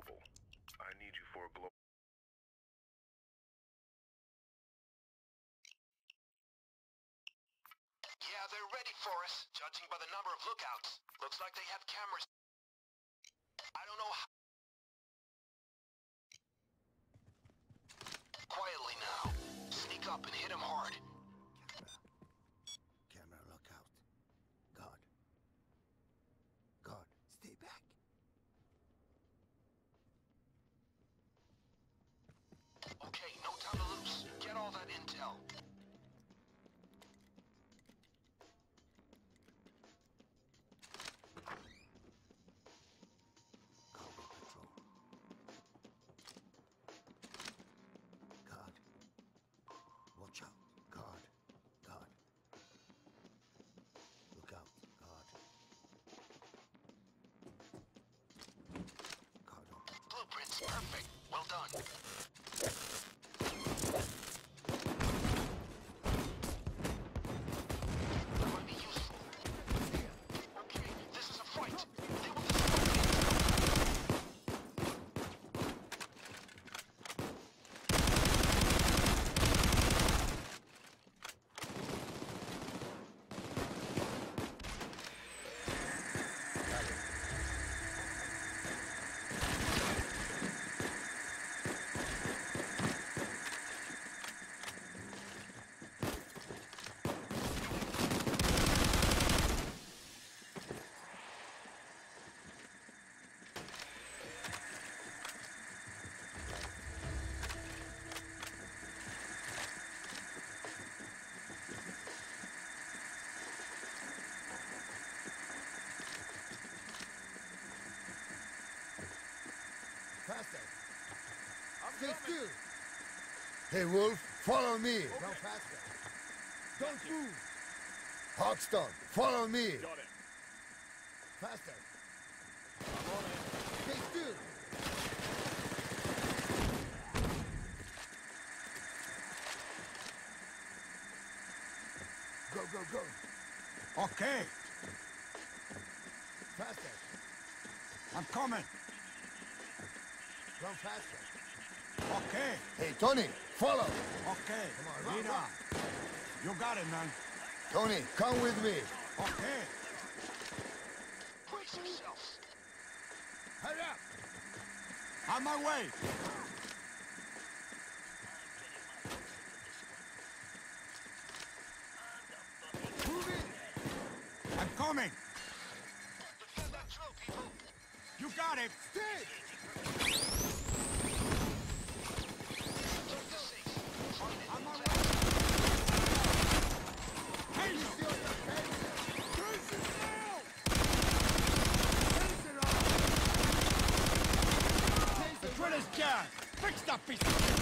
global. I need you for a global. Yeah, they're ready for us, judging by the number of lookouts. Looks like they have cameras. Done. Still. Hey, Wolf, follow me. Go faster. Don't move. Hoxton, follow me. Got it. Faster. I'm on it. Stay still. Go, go, go. Okay, Faster. I'm coming. Run faster. Okay, Hey, Tony, follow. okay. Come on, run, Lead on. You got it, man. Tony, come with me. Okay. Brace yourself. Hurry up. On my way. Move in. I'm coming. Defend that drill, people. You got it. Stay. Take the safe. Find it. On my Take way. You Hey, see on the fence? Jason, now! Fence it off. The drill is Fix that piece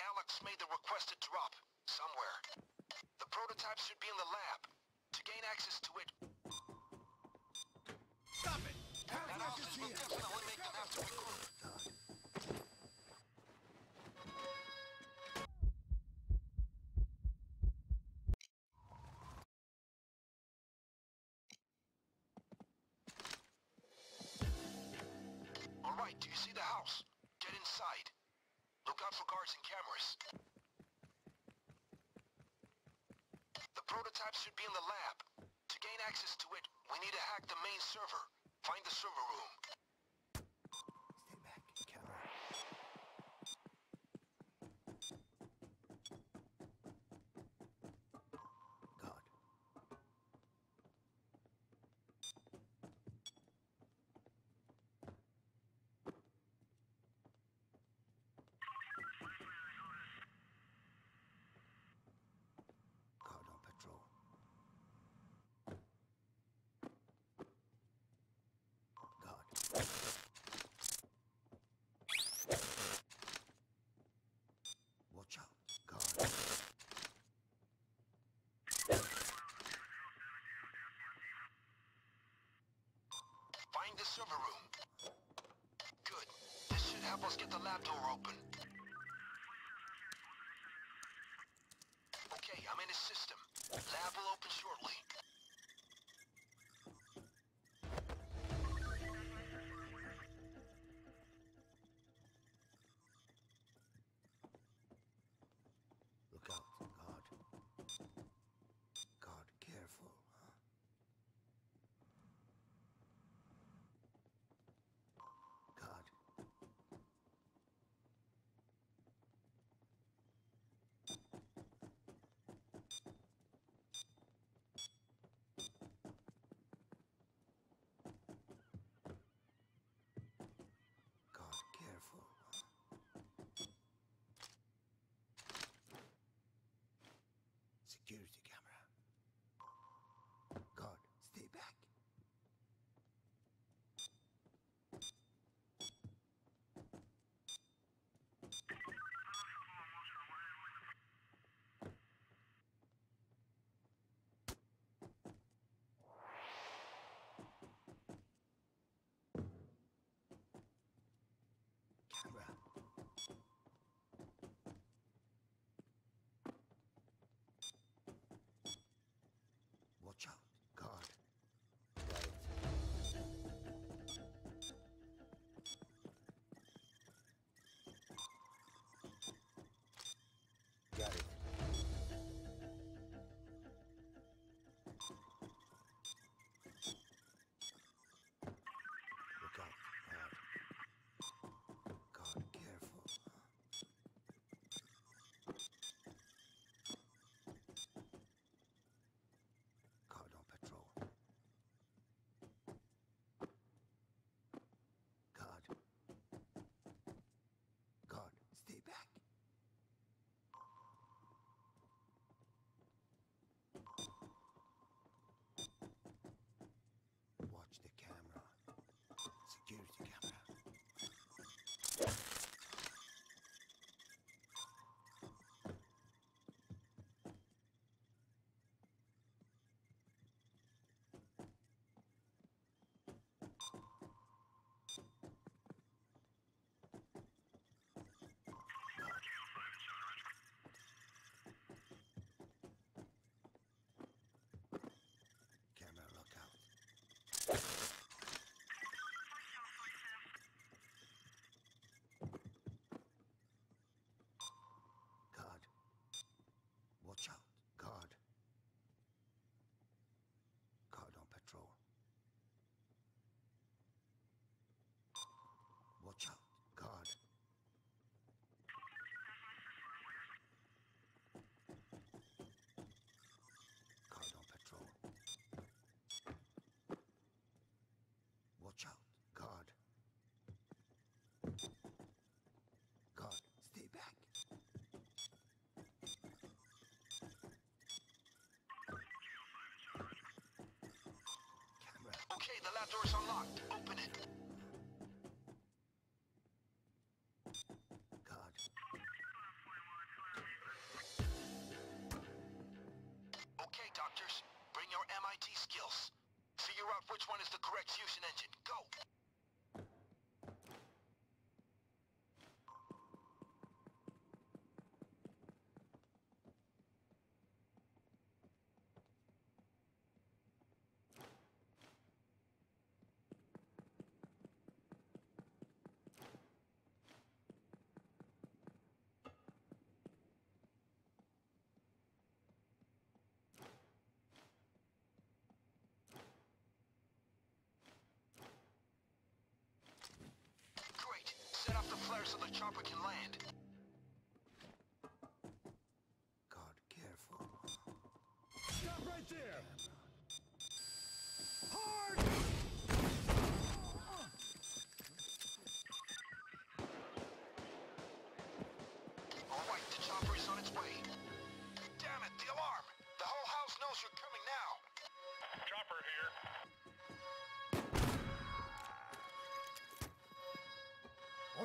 Alex made the requested drop. Somewhere. The prototype should be in the lab. To gain access to it, Stop it. that office will definitely make them have to recruit. All right, do you see the house? Get inside. Look out for guards and cameras. The prototype should be in the lab. To gain access to it, we need to hack the main server. Find the server room. Stay back, camera. God. God on patrol. God. Watch out, God. Find the server room. Good. This should help us get the lab door open. The lab door's unlocked. Open it. God. Okay, doctors. Bring your MIT skills. Figure out which one is the correct fusion engine.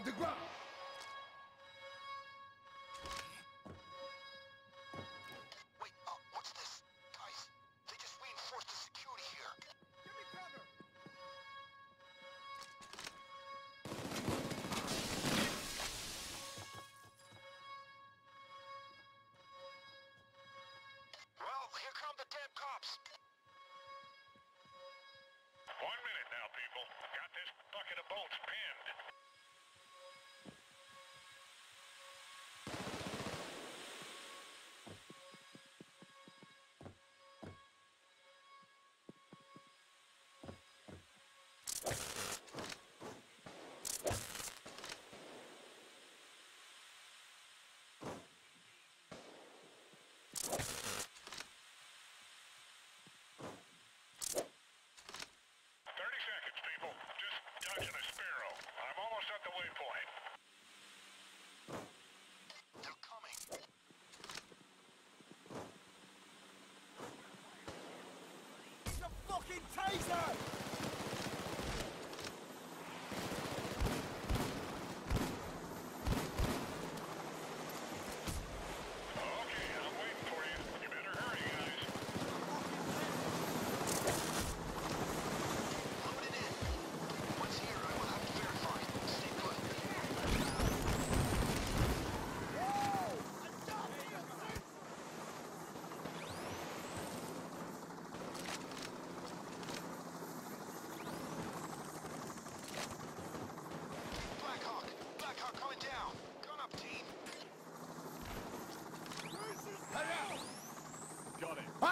The ground. taser!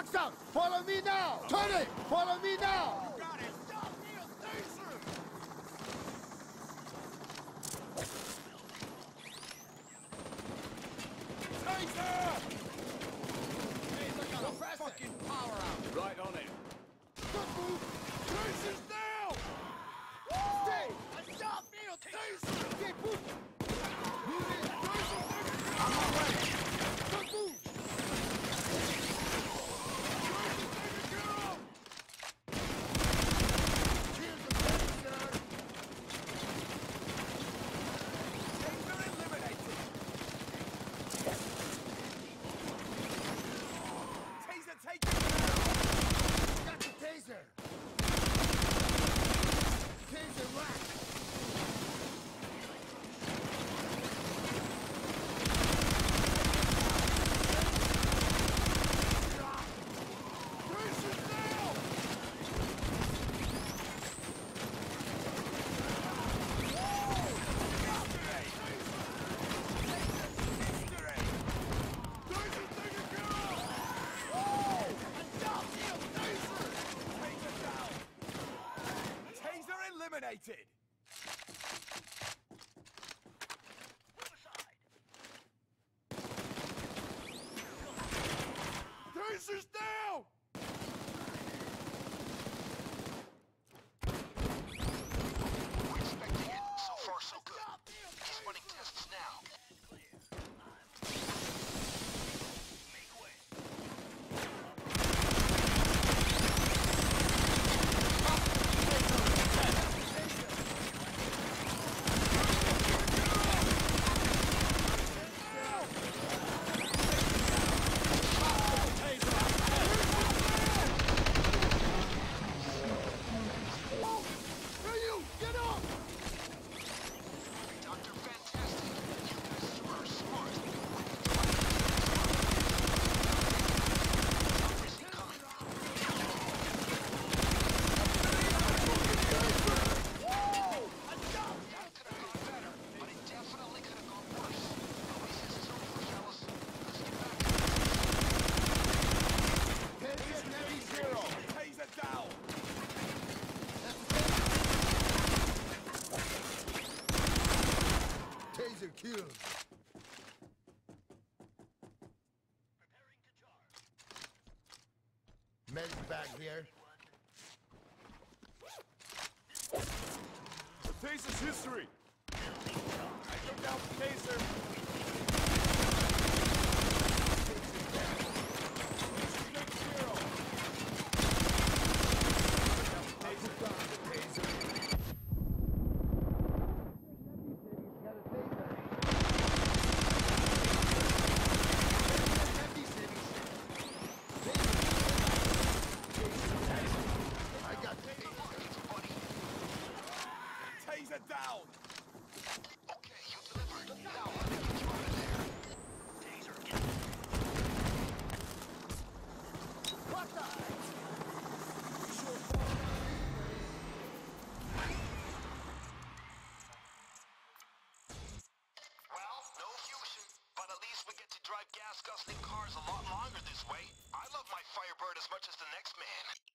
Axel, follow me now. Turn it, follow me now. united. back here. The taser is history. much as the next man.